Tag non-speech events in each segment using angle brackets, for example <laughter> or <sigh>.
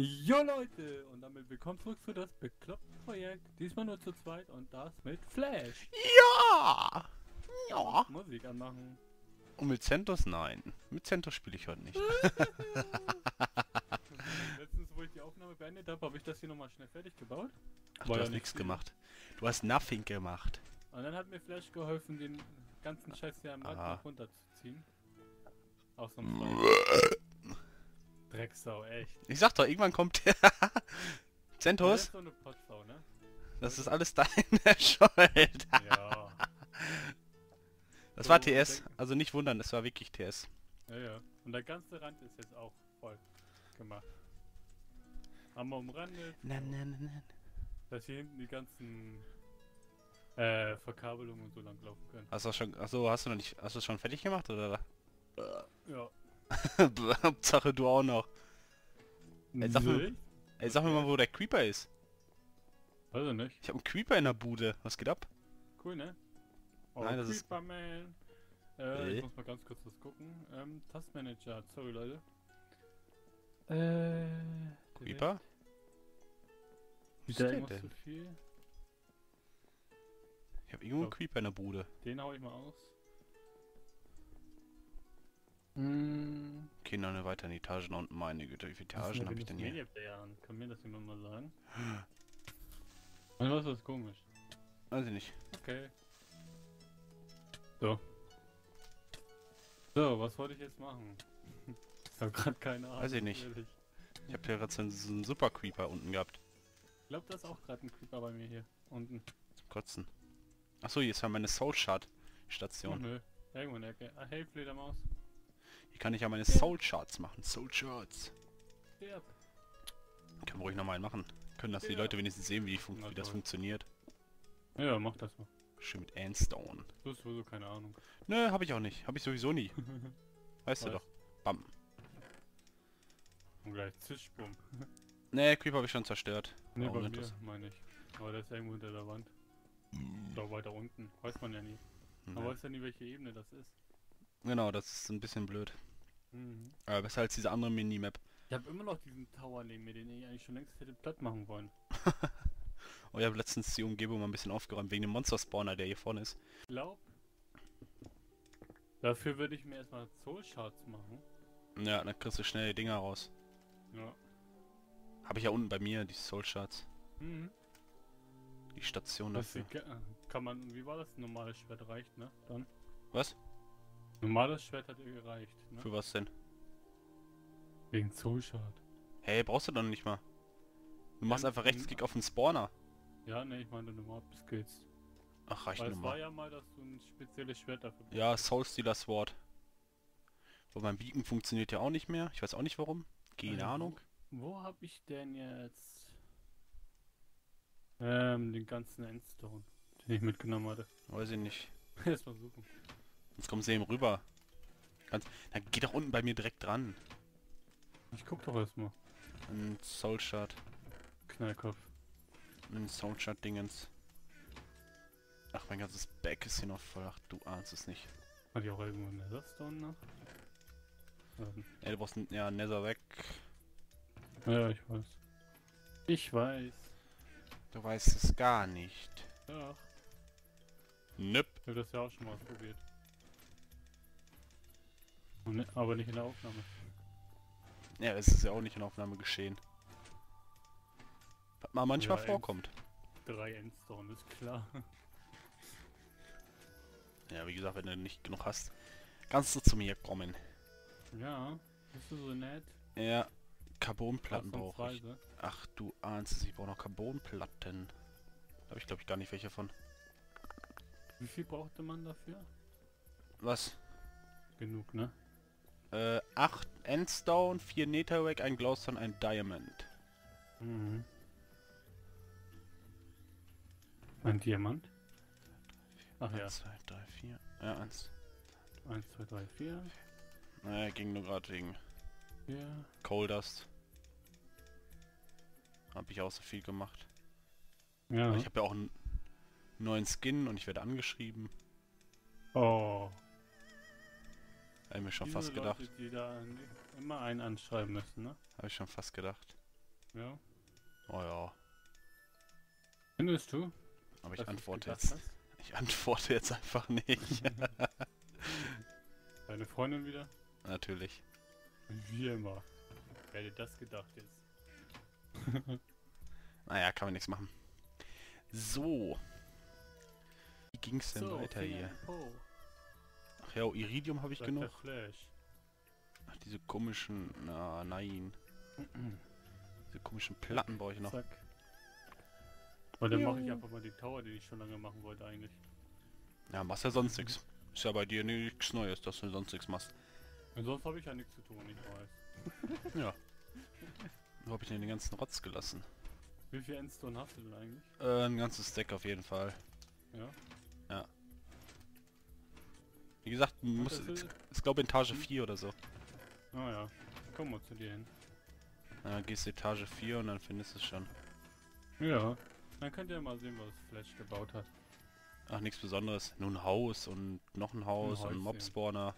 Jo Leute, und damit willkommen zurück für das bekloppte Projekt. Diesmal nur zu zweit und das mit Flash. Ja! Ja! Musik anmachen. Und mit Centos? Nein. Mit Centos spiele ich heute nicht. <laughs> Letztens, wo ich die Aufnahme beendet habe, habe ich das hier nochmal schnell fertig gebaut. Ach, du hast nicht nichts gemacht. Du hast nothing gemacht. Und dann hat mir Flash geholfen, den ganzen Scheiß hier am Rad runterzuziehen. Ausnahmsweise. <laughs> Drecksau, echt. Ich sag doch, irgendwann kommt der... <laughs> Das Centos, ist so ne? das ist alles deine <laughs> Schuld. Ja. <laughs> Das So, war TS, also nicht wundern, es war wirklich TS. Ja, ja. Und der ganze Rand ist jetzt auch voll gemacht. Haben wir umrandet, Na, na, na, na. dass hier hinten die ganzen äh, Verkabelungen und so lang laufen können. Hast du schon, achso, hast du noch nicht, hast du schon fertig gemacht oder? <laughs> Hauptsache du auch noch. Ey, sag mal- Nicht? Ey, sag mir mal, wo der Creeper ist. Weiß ich nicht. Ich hab einen Creeper in der Bude. Was geht ab? Cool, ne? Oh, Nein, das ist- Creeperman. Äh, Äh? ich muss mal ganz kurz was gucken. Ähm, Taskmanager, sorry Leute. Äh. Creeper? Wo ist der denn? Ich hab irgendwo einen. Creeper in der Bude. Den hau ich mal aus. Hm. Okay, noch eine weitere Etage nach unten. Meine Güte, wie viele Etagen habe ich denn hier? Media? Kann mir das jemand mal sagen? Und was ist komisch? Weiß ich nicht. Okay. So. So, was wollte ich jetzt machen? <laughs> ich habe gerade keine Ahnung. Weiß ich nicht. ehrlich. Ich habe hier gerade so einen, Super Creeper unten gehabt. Ich glaube, da ist auch gerade ein Creeper bei mir hier unten. Zum Kotzen. Achso, hier ist ja meine Soul Shard Oh, Station. nö. Irgendwo in der Ecke. Ah, hey, Fledermaus. Hier kann ich ja meine Soul Shards machen. Soul Shards. Stirb. Können wir ruhig nochmal machen. Können das die Ja. Leute wenigstens sehen, wie, die fun wie das funktioniert. Ja, mach das mal. Schön mit Endstone. Du hast sowieso keine Ahnung. Nö, habe ich auch nicht. Habe ich sowieso nie. <laughs> Weißt du doch. Bam. Und gleich Zischbumm. <laughs> Nee, Creeper habe ich schon zerstört. Ne, bei nicht mir, das? meine ich. Aber der ist irgendwo hinter der Wand. Da weiter unten. Weiß man ja nie. Man Nee. weiß ja nie, welche Ebene das ist. Genau, das ist ein bisschen blöd. Mhm. Aber besser als diese andere Minimap. Ich habe immer noch diesen Tower neben mir, den ich eigentlich schon längst hätte platt machen wollen. <laughs> Oh, ich habe letztens die Umgebung mal ein bisschen aufgeräumt, wegen dem Monster-Spawner, der hier vorne ist. Glaub. Dafür würde ich mir erstmal Soul Shards machen. Ja, dann kriegst du schnell die Dinger raus. Ja. Habe ich ja unten bei mir, die Soul Shards. Mhm. Die Station dafür. äh, kann man, wie war das? Normales Schwert reicht, ne? Dann. Was? Normales Schwert hat ihr gereicht, ne? Für was denn? Wegen Soul Shard. Hey, brauchst du doch nicht mal. Du machst Ja, einfach. Rechtsklick auf den Spawner. Ja, ne, ich meine normal Skills. Ach, reicht Weil nur es war ja mal, dass du ein spezielles Schwert dafür Ja, Soul Stealer Sword. Aber mein Beacon funktioniert ja auch nicht mehr. Ich weiß auch nicht warum. Keine Äh, Ahnung. Wo hab ich denn jetzt? Ähm, den ganzen Endstone, den ich mitgenommen hatte. Weiß ich nicht. <laughs> Erstmal suchen. Sonst kommen sie eben rüber. Ganz, dann geh doch unten bei mir direkt dran. Ich guck doch erstmal. Ein Soul Shard. Knallkopf. Ein Soul Shard Dingens. Ach, mein ganzes Back ist hier noch voll. Ach, du ahnst es nicht. Hat die auch irgendwo einen Netherstone noch? Ähm, Ja, du brauchst ein, ja, Nether weg. ja, ich weiß. Ich weiß. Du weißt es gar nicht. Ja, Nöp. ich hab das ja auch schon mal ausprobiert. Ne, aber nicht in der Aufnahme. Ja, es ist ja auch nicht in Aufnahme geschehen. Was mal manchmal Ja, vorkommt. Drei Endstone, ist klar. Ja, wie gesagt, wenn du nicht genug hast, kannst du zu mir kommen. Ja, bist du so nett? Ja, Carbonplatten brauche ich. Ausnahmsweise. Ach du ahnst es, ich brauche noch Carbonplatten. Habe ich glaube ich gar nicht welche von. Wie viel brauchte man dafür? Was? Genug, ne? Äh, 8 Endstone, 4 Netherrack, ein Glowstone, ein Diamond. Mhm. Ein Diamant? Ach ja. 1, 2, 3, 4. Ja, 1. 1, 2, 3, 4. Naja, ging nur gerade wegen 4. Coal Dust. Habe ich auch so viel gemacht. Ja. Aber Ich habe ja auch einen neuen Skin und ich werde angeschrieben. oh. Habe ich mir schon Diese fast gedacht. Leute, die da immer einen anschreiben müssen, ne? Habe ich schon fast gedacht. Ja. Oh ja. Findest du? Aber ich antworte jetzt. hast? <laughs> Ich antworte jetzt einfach nicht. <laughs> Deine Freundin wieder? Natürlich. Wie immer. Wer hätte das gedacht jetzt? <laughs> Naja, kann man nichts machen. So. Wie ging's denn weiter Finger hier? Po. Ach ja, Iridium habe ich der genug. Ach, diese komischen... Na, nein. Diese komischen Platten brauche ich noch. Zack. Weil dann mache ich einfach mal die Tower, die ich schon lange machen wollte eigentlich. Ja, machst ja sonst nichts. Ist ja bei dir nichts Neues, dass du sonst nichts machst. Und sonst habe ich ja nichts zu tun, ich weiß. <laughs> Ja. Wo habe ich denn den ganzen Rotz gelassen? Wie viel Endstone hast du denn eigentlich? Äh, ein ganzes Deck auf jeden Fall. Ja. Wie gesagt, muss, ist, ist- glaube Etage 4 oder so. Ah ja. Komm mal zu dir hin. Dann gehst du Etage 4 und dann findest du es schon. Ja. Dann könnt ihr mal sehen, was Flash gebaut hat. Ach, nichts Besonderes. Nur ein Haus und noch ein Haus und ein Häuschen. Mobspawner.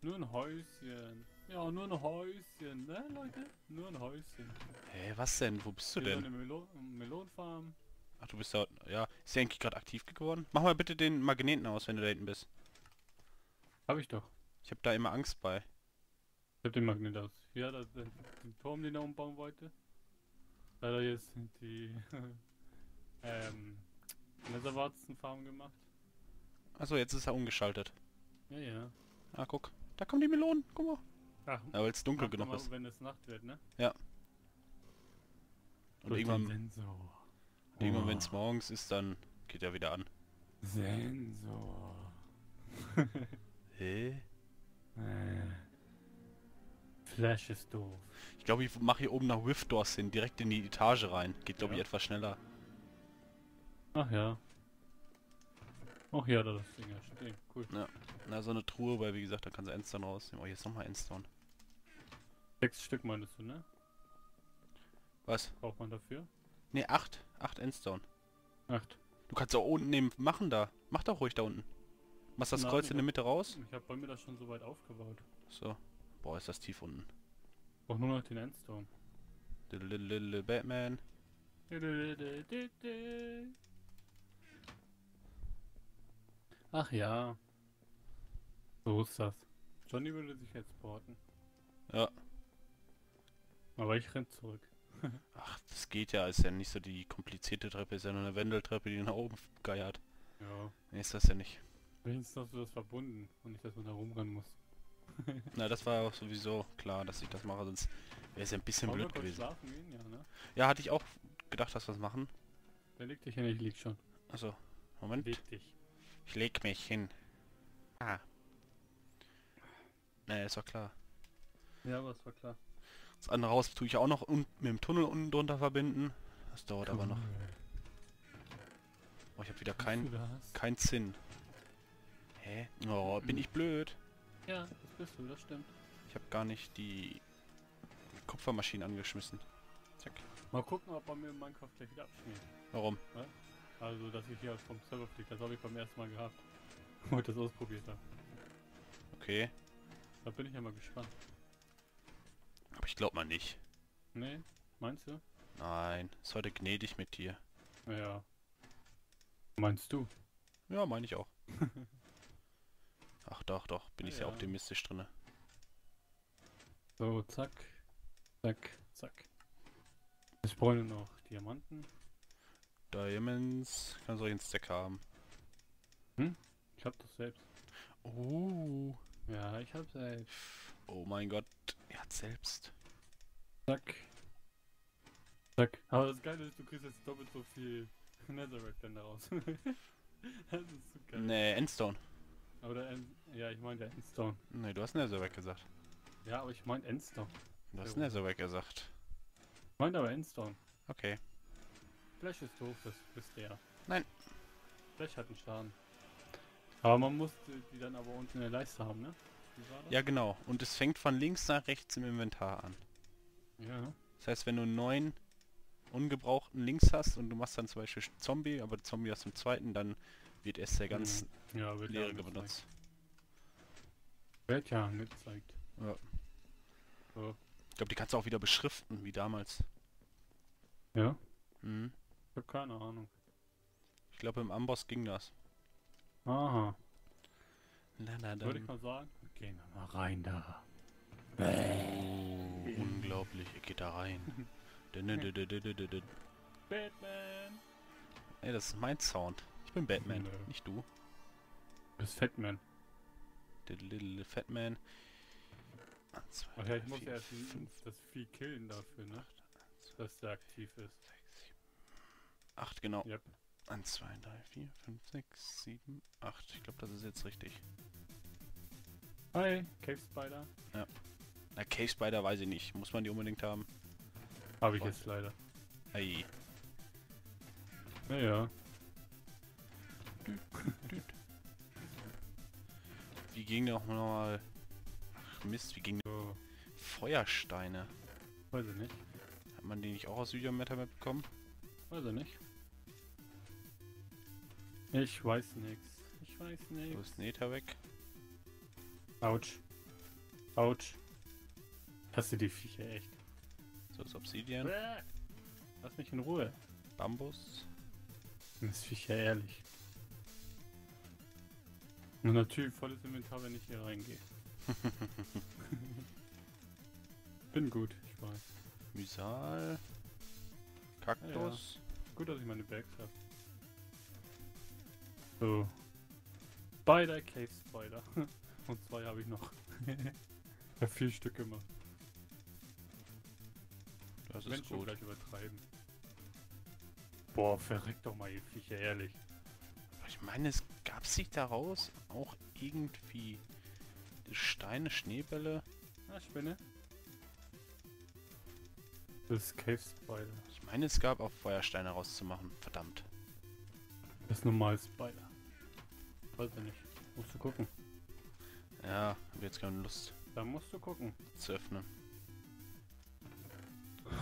Nur ein Häuschen. Ja, nur ein Häuschen, ne Leute? Nur ein Häuschen. Hä, was denn? Wo bist du Hier denn? eine Melo Melonenfarm. Ach, du bist da... Ja, ist der eigentlich gerade aktiv geworden? Mach mal bitte den Magneten aus, wenn du da hinten bist. Hab ich doch. Ich habe da immer Angst bei. Ich hab den Magnet aus. Ja, das, den, den Turm, den er umbauen wollte. Leider jetzt die <laughs> ähm, Netherwarzenfarm gemacht. Achso, jetzt ist er umgeschaltet. Ja, ja. Ah, guck. Da kommen die Melonen. Guck mal. Ach, Ja, weil es dunkel genug mal, ist. wenn es Nacht wird, ne? Und Durch den irgendwann, Sensor. irgendwann wenn es Oh. morgens ist, dann geht er wieder an. Sensor. <laughs> Hä? Äh. Flash ist doof. Ich glaube, ich mache hier oben nach Riftdoors hin, direkt in die Etage rein. Geht, glaube ich, Ja. etwas schneller. Ach ja. Ach ja, da das Ding ja stehen. Cool. Na, so eine Truhe, weil, wie gesagt, da kannst du Endstone rausnehmen. Oh, hier ist nochmal Endstone. Sechs Stück meinst du, ne? Was? Braucht man dafür? Ne, acht. Acht Endstone. Acht. Du kannst auch unten nehmen, machen da. Mach doch ruhig da unten. Machst das Nein, Kreuz in der Mitte raus. Ich habe bei mir das schon so weit aufgebaut. So. Boah, ist das tief unten. Brauch nur noch den little Batman. Ach ja. So ist das. Johnny würde sich jetzt porten. Ja. Aber ich renn zurück. <laughs> Ach, das geht ja. Ist ja nicht so die komplizierte Treppe. Ist ja nur eine Wendeltreppe, die nach oben geiert. Ja. Nee, ist das ja nicht. Wenigstens hast du das verbunden und nicht, dass man da rumrennen muss. <laughs> Na, das war auch sowieso klar, dass ich das mache. Sonst wäre es ja ein bisschen Wollen blöd gewesen. gehen? Ja, ne? Ja, hatte ich auch gedacht, dass wir das machen. Der legt dich hin, ich lieg schon. Also, Moment. Leg dich. Ich leg mich hin. Ah. Naja, ist doch klar. Ja, aber es war klar. Das andere Haus tue ich auch noch mit dem Tunnel unten drunter verbinden. Das dauert aber noch. Oh, ich habe wieder kein, Bist du das? kein Zinn. Hä? Oh, bin ich blöd. Ja, das bist du, das stimmt. Ich habe gar nicht die Kupfermaschine angeschmissen. Zack. Mal gucken, ob bei mir Minecraft gleich wieder abschmiert. Warum? Also, dass ich hier vom Server fliege, das habe ich beim ersten Mal gehabt. <laughs> Wo ich das ausprobiert habe. Okay. Da bin ich ja mal gespannt. Aber ich glaube mal nicht. Nee, meinst du? Nein. Ist heute gnädig mit dir. Ja. Meinst du? Ja, meine ich auch. <laughs> Ach doch, doch. Bin ich Ja, sehr ja. optimistisch drinne. So, zack. Zack, zack. Ich brauche nur noch Diamanten. Diamonds. Kann solch ein Stack haben. Ich hab das selbst. Oh. Ja, ich hab selbst. Oh mein Gott. Er hat selbst. Zack. Zack. Aber das Geile ist, du kriegst jetzt doppelt so viel <laughs> Netherrack dann daraus. <laughs> das ist so geil. Nee, Endstone. Aber der End ja, ich meine der Endstone. Nee, du hast Netherrack gesagt. Ja, aber ich meine Endstone. Du hast Jo. Netherrack gesagt. Ich meine aber Endstone. Okay. Flash ist doof, das ihr ja. Nein. Flash hat einen Schaden. Aber man muss die dann aber unten in der Leiste haben, ne? Ja, genau. Und es fängt von links nach rechts im Inventar an. Ja. Das heißt, wenn du neuen ungebrauchten links hast und du machst dann zum Beispiel Zombie, aber Zombie aus dem zweiten, dann wird erst der ganz Ja, wird ja leere benutzt. Wird ja angezeigt. Ja. So. Ich glaube, die kannst du auch wieder beschriften, wie damals. Ja? Mhm. Ich hab keine Ahnung. Ich glaube im Amboss ging das. Aha. Na, na, Würde ich dann. mal sagen. Gehen wir mal rein da. Oh, unglaublich, er geht da rein. <laughs> Batman! Ey, das ist mein Sound. Ich bin Batman, Nö. nicht du. Du bist Fatman. Der little fat man. Eins, zwei, Ach ja, ich muss vier, erst das Vieh killen dafür, ne? Dass der aktiv ist. sechs, sieben, acht, genau. Yep. 1, 2, 3, 4, 5, 6, 7, 8. Ich glaube, das ist jetzt richtig. Hi, Cave Spider. Na, Cave Spider weiß ich nicht. Muss man die unbedingt haben? Habe ich jetzt leider. Hey. Naja. Wie ging noch mal... Ach Mist, wie ging So, Feuersteine? weiß ich nicht. Hat man die nicht auch aus Videometa mitbekommen? Weiß ich nicht. Ich weiß nix. Ich weiß Wo nix. ist Nether weg? Autsch. Autsch. Hast du die Viecher echt? So ist Obsidian. Lass mich in Ruhe. Bambus. Das Viecher ehrlich. <laughs> Und natürlich volles Inventar, wenn ich hier reingehe. <laughs> Bin gut, ich weiß. Mysal. Kaktus. Gut, dass ich meine Bags habe. So. Spider, Cave Spider. <laughs> Und zwei habe ich noch. ich habe vier Stück gemacht. Das ist Mensch, gut. gleich übertreiben. Boah, verreck doch mal, ihr Viecher, ehrlich. Ich meine, es gab sich daraus auch irgendwie Steine, Schneebälle. Ah, Spinne. Das ist Cave Spider. Ich meine, es gab auch Feuersteine rauszumachen. Verdammt. Das ist normal Spider. Weiß ich nicht. Musst du gucken. Ja, hab jetzt keine Lust Da musst du gucken. zu öffnen.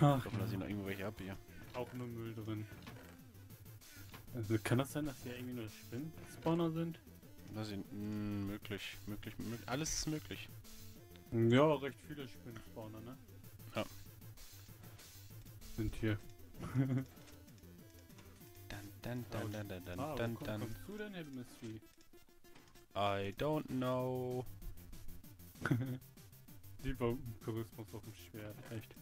Ach, Ich hoffe, dass ich noch irgendwo welche habe hier. auch nur Müll drin. Also kann das sein, dass hier irgendwie nur Spinnen-Spawner sind? Das ist mh, möglich, möglich, möglich. Alles ist möglich. Ja, recht viele Spinnen-Spawner, ne? Ja. Sind hier. Dann, dann, dann, dann, dann, dann, ah, dann, komm, dann. kommst du denn her, du Mistvieh? I don't know. <laughs> Lieber Tourismus auf dem Schwert, echt.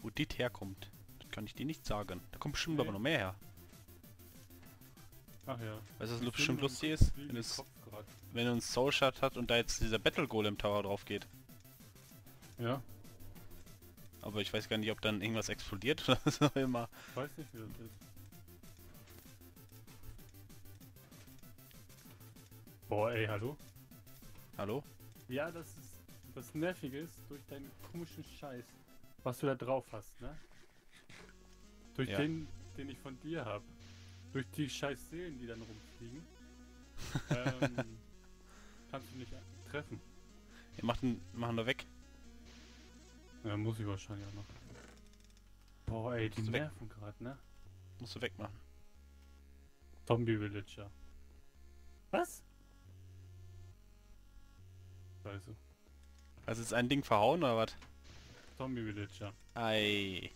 Wo dit herkommt, kann ich dir nicht sagen. Da kommt bestimmt Nee. aber noch mehr her. Ach ja. Weißt du, was bestimmt lustig ist? Wenn es, wenn uns Soul Shard hat und da jetzt dieser Battle Golem Tower drauf geht. Ja, Aber ich weiß gar nicht, ob dann irgendwas explodiert oder <laughs> so immer. ich weiß nicht, wie das ist. Boah, ey, hallo? Hallo? Ja, das ist das Nervige ist durch deinen komischen Scheiß, was du da drauf hast, ne? Durch Ja. den, den ich von dir hab. Durch die scheiß Seelen, die dann rumfliegen. <laughs> ähm, kannst du nicht treffen. Wir machen, machen da weg. Ja, muss ich wahrscheinlich auch noch. Boah, ey, die nerven gerade, ne? Musst du wegmachen. Zombie Villager. Was? Scheiße. Also ist ein Ding verhauen oder was? Zombie Villager. Ei.